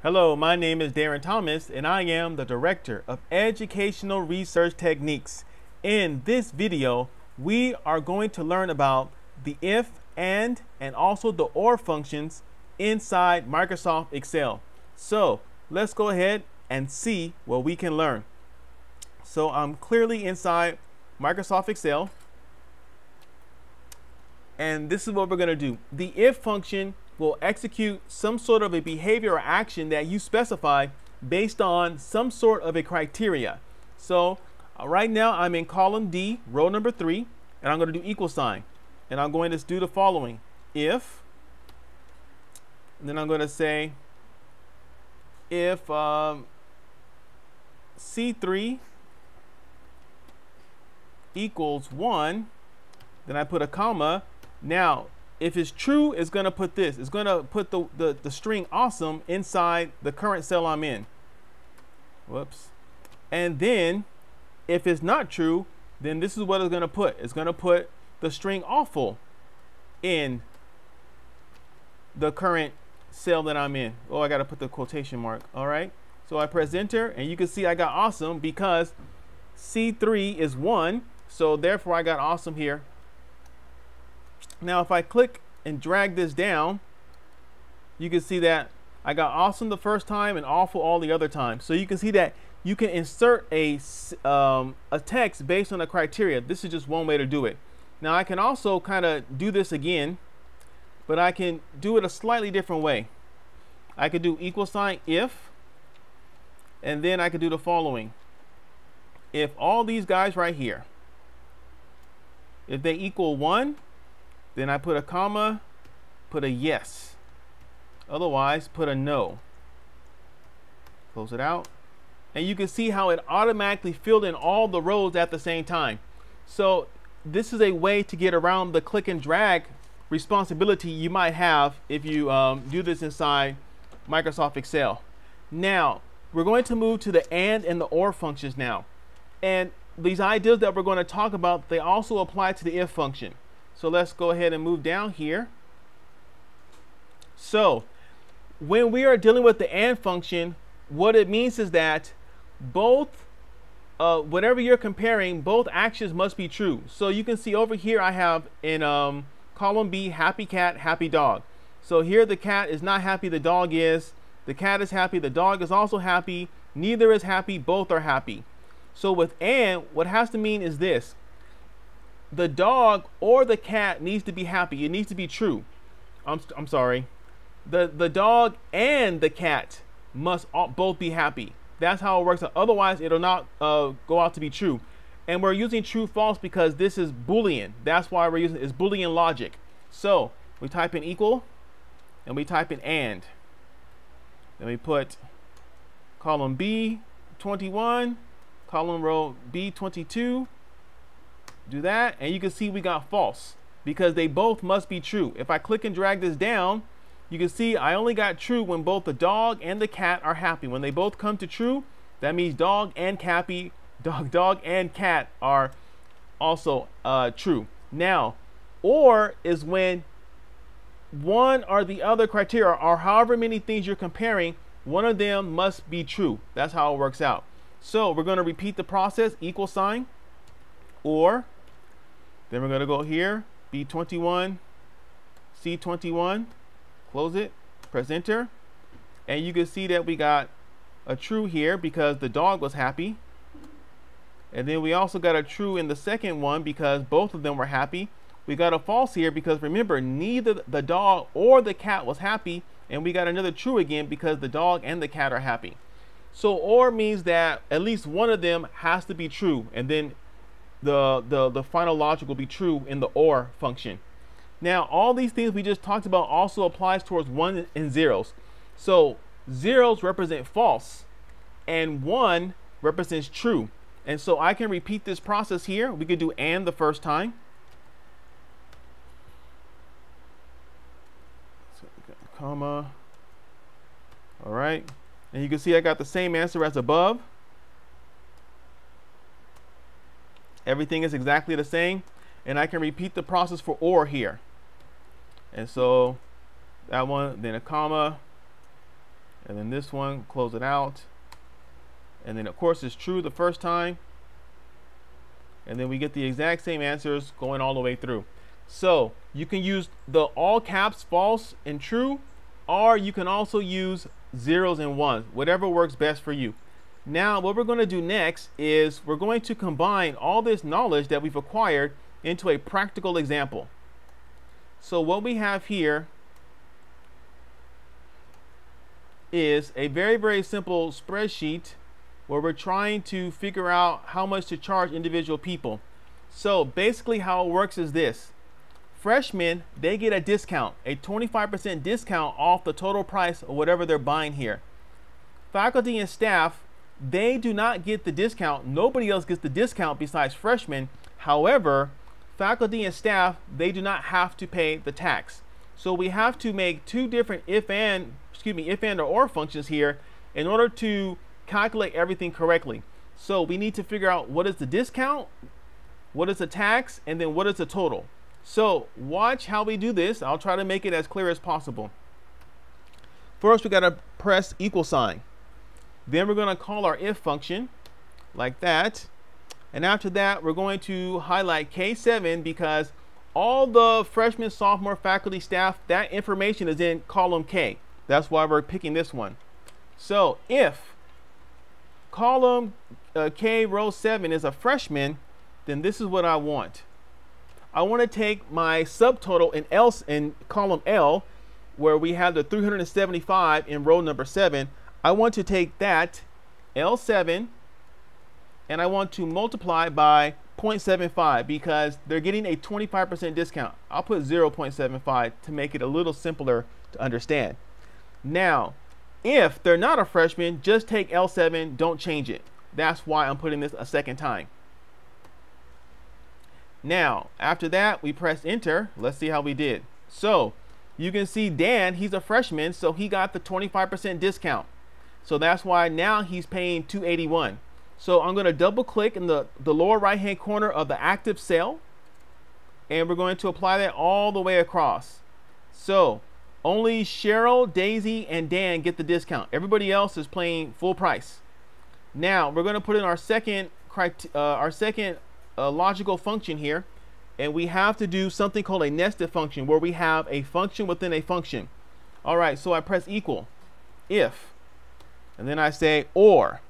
Hello, my name is Darrin Thomas and I am the Director of Educational Research Techniques. In this video, we are going to learn about the if, and, and also the or functions inside Microsoft Excel. So let's go ahead and see what we can learn. So I'm clearly inside Microsoft Excel. And this is what we're going to do. The if function will execute some sort of a behavior or action that you specify based on some sort of a criteria. So uh, right now I'm in column D, row number three, and I'm going to do equal sign. And I'm going to do the following. If, then I'm going to say if um, C3 equals 1, then I put a comma. Now, if it's true, it's to put this. It's to put the, the, the string awesome inside the current cell I'm in. Whoops. And then, if it's not true, then this is what it's to put. It's to put the string awful in the current cell that I'm in. Oh, I got to put the quotation mark. All right. So I press enter and you can see I got awesome because C3 is 1. So therefore I got awesome here. Now if I click and drag this down, you can see that I got awesome the first time and awful all the other times. So you can see that you can insert a, um, a text based on a criteria. This is just one way to do it. Now I can also kind of do this again, but I can do it a slightly different way. I could do equal sign if, and then I could do the following. If all these guys right here, if they equal one, then I put a comma, put a yes. Otherwise, put a no. Close it out. And you can see how it automatically filled in all the rows at the same time. So this is a way to get around the click and drag responsibility you might have if you um, do this inside Microsoft Excel. Now, we're going to move to the AND and the OR functions now. And these ideas that we're going to talk about, they also apply to the IF function. So let's go ahead and move down here. So when we are dealing with the AND function, what it means is that both uh, whatever you're comparing, both actions must be true. So you can see over here I have in um, column B, happy cat, happy dog. So here the cat is not happy, the dog is. The cat is happy, the dog is also happy. Neither is happy, both are happy. So with and, what has to mean is this. The dog or the cat needs to be happy. It needs to be true. I'm, I'm sorry. The, the dog and the cat must all, both be happy. That's how it works. Otherwise, it'll not uh, go out to be true. And we're using true false because this is Boolean. That's why we're using is Boolean logic. So we type in equal and we type in and. Then we put column B 21, column row B 22. Do that and you can see we got false because they both must be true. If I click and drag this down, you can see I only got true when both the dog and the cat are happy. When they both come to true, that means dog and cappy, dog, dog and cat are also uh, true. Now, or is when one or the other criteria or however many things you're comparing, one of them must be true. That's how it works out. So we're going to repeat the process, equal sign, or, then we're going to go here, B21, C21, close it, press enter, and you can see that we got a true here because the dog was happy. And then we also got a true in the second one because both of them were happy. We got a false here because remember, neither the dog or the cat was happy. And we got another true again because the dog and the cat are happy. So or means that at least one of them has to be true. And then the, the, the final logic will be true in the or function. Now, all these things we just talked about also applies towards one and zeros. So zeros represent false and one represents true. And so I can repeat this process here. We could do and the first time. So comma. All right. And you can see I got the same answer as above. Everything is exactly the same. And I can repeat the process for or here. And so that one, then a comma, And then this one, close it out. And then of course it's true the first time. And then we get the exact same answers going all the way through. So you can use the all caps false and true, or you can also use zeros and ones, whatever works best for you. Now, what we're going to do next is we're going to combine all this knowledge that we've acquired into a practical example. So what we have here is a very, very simple spreadsheet where we're trying to figure out how much to charge individual people. So basically how it works is this. Freshmen, they get a discount, a 25% discount off the total price of whatever they're buying here. Faculty and staff, they do not get the discount. Nobody else gets the discount besides freshmen. However, faculty and staff, they do not have to pay the tax. So we have to make two different if and, excuse me, if and or, or functions here in order to calculate everything correctly. So we need to figure out what is the discount, what is the tax, and then what is the total. So watch how we do this. I'll try to make it as clear as possible. First, we got to press equal sign. Then we're going to call our if function like that. And after that, we're going to highlight K7 because all the freshman, sophomore, faculty, staff, that information is in column K. That's why we're picking this one. So if column uh, K row 7 is a freshman, then this is what I want. I want to take my subtotal in L in column L, where we have the 375 in row number seven. I want to take that L7 and I want to multiply by 0.75 because they're getting a 25% discount. I'll put 0.75 to make it a little simpler to understand. Now, if they're not a freshman, just take L7, don't change it. That's why I'm putting this a second time. Now, after that, we press enter. Let's see how we did. So, you can see Dan, he's a freshman, so he got the 25% discount. So that's why now he's paying 281. So I'm going to double click in the, the lower right hand corner of the active cell. And we're going to apply that all the way across. So only Cheryl, Daisy, and Dan get the discount. Everybody else is paying full price. Now we're going to put in our second, uh, our second a logical function here, and we have to do something called a nested function where we have a function within a function. All right, so I press equal, if, and then I say or.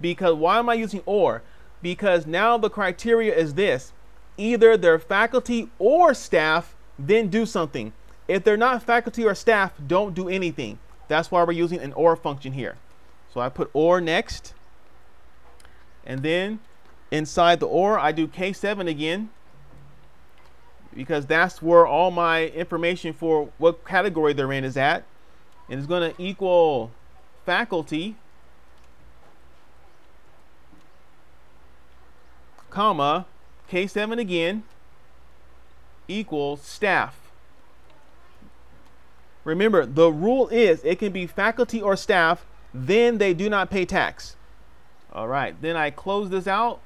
Because why am I using or? Because now the criteria is this. Either they're faculty or staff, then do something. If they're not faculty or staff, don't do anything. That's why we're using an or function here. So I put or next. And then Inside the OR, I do K7 again because that's where all my information for what category they're in is at. And it's going to equal faculty, comma, K7 again, equals staff. Remember, the rule is it can be faculty or staff, then they do not pay tax. All right, then I close this out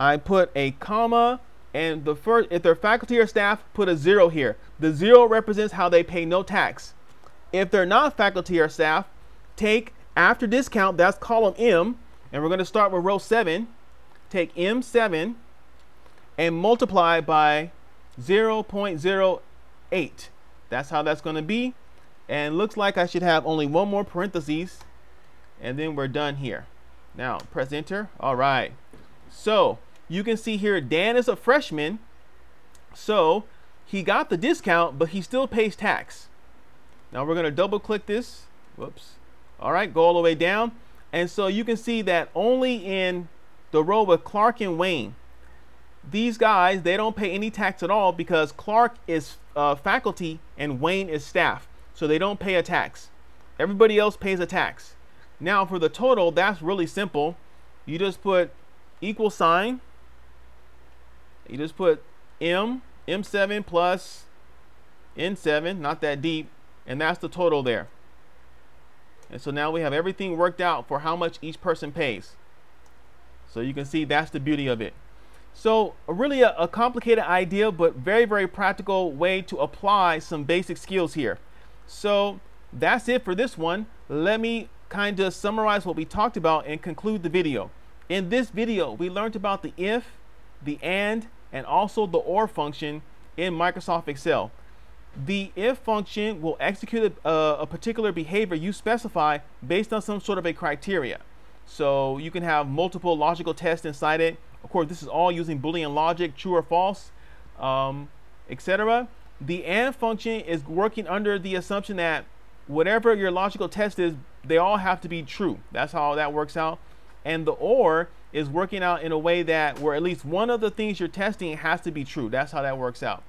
I put a comma and the first, if they're faculty or staff, put a zero here. The zero represents how they pay no tax. If they're not faculty or staff, take after discount, that's column M, and we're going to start with row 7. Take M7 and multiply by 0.08. That's how that's going to be. And looks like I should have only one more parentheses, and then we're done here. Now, press enter. All right. So, you can see here Dan is a freshman, so he got the discount, but he still pays tax. Now we're going to double click this. Whoops. All right, go all the way down. And so you can see that only in the row with Clark and Wayne, these guys, they don't pay any tax at all because Clark is uh, faculty and Wayne is staff. So they don't pay a tax. Everybody else pays a tax. Now for the total, that's really simple. You just put equal sign you just put M, M7 plus N7, not that deep, and that's the total there. And so now we have everything worked out for how much each person pays. So you can see that's the beauty of it. So really a, a, complicated idea, but very, very practical way to apply some basic skills here. So that's it for this one. Let me kind of summarize what we talked about and conclude the video. In this video, we learned about the if, the and, and also the or function in Microsoft Excel. The if function will execute a, a, particular behavior you specify based on some sort of a criteria. So you can have multiple logical tests inside it. Of course, this is all using Boolean logic, true or false, um, etc. The AND function is working under the assumption that whatever your logical test is, they all have to be true. That's how that works out. And the OR is working out in a way that where at least one of the things you're testing has to be true. That's how that works out.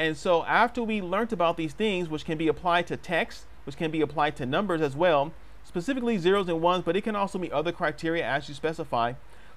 And so after we learned about these things, which can be applied to text, which can be applied to numbers as well, specifically zeros and ones, but it can also be other criteria as you specify.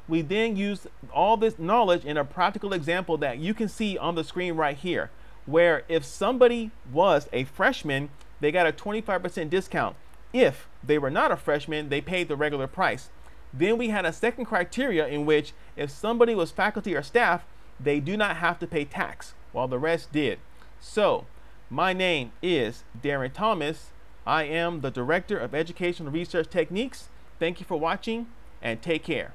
We then use all this knowledge in a practical example that you can see on the screen right here, where if somebody was a freshman, they got a 25% discount. If they were not a freshman, they paid the regular price. Then we had a second criteria in which if somebody was faculty or staff, they do not have to pay tax, while the rest did. So, my name is Darrin Thomas. I am the Director of Educational Research Techniques. Thank you for watching and take care.